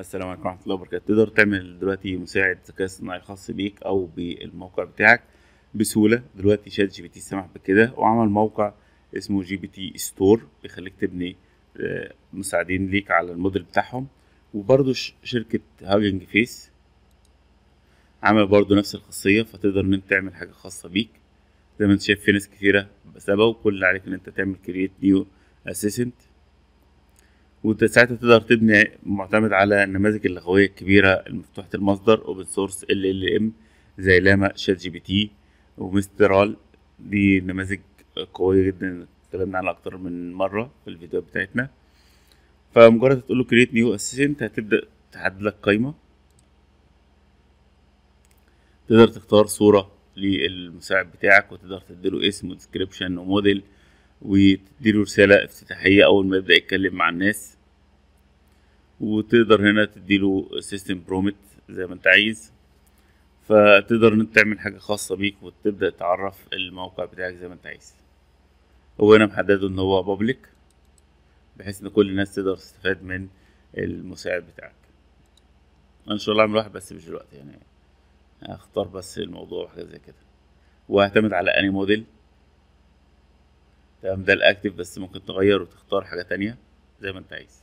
السلام عليكم ورحمة الله وبركاته. تقدر تعمل دلوقتي مساعد ذكاء اصطناعي خاص بيك أو بالموقع بتاعك بسهولة. دلوقتي ChatGPT سمح بكده وعمل موقع اسمه GPT Store بيخليك تبني آه، مساعدين ليك على الموديل بتاعهم. وبرضه ش- شركة Hugging Face عمل برضه نفس الخاصية فتقدر إن أنت تعمل حاجة خاصة بيك. زي ما أنت شايف في ناس كتيرة سابقة وكل اللي عليك إن أنت تعمل create new assistant وانت ساعتها تقدر تبني معتمد على النماذج اللغوية الكبيرة المفتوحة المصدر open source LLM زي Llama ChatGPT و Mistral دي نماذج قوية جدا اتكلمنا عنها أكتر من مرة في الفيديوهات بتاعتنا. فمجرد تقول له create new assistant هتبدأ تحدد لك قايمة. تقدر تختار صورة للمساعد بتاعك وتقدر تديله اسم و description و model وتديله رسالة افتتاحية أول ما يبدأ يتكلم مع الناس. وتقدر هنا تديله system prompt زي ما انت عايز. فتقدر إن انت تعمل حاجة خاصة بيك وتبدأ تعرف الموقع بتاعك زي ما انت عايز. هو هنا محدده إن هو public بحيث إن كل الناس تقدر تستفاد من المساعد بتاعك. أنا إن شاء الله اعمل واحد بس مش دلوقتي يعني هختار بس الموضوع وحاجة زي كده. واعتمد على اني موديل تمام ده الاكتف بس ممكن تغير وتختار حاجة تانية زي ما انت عايز.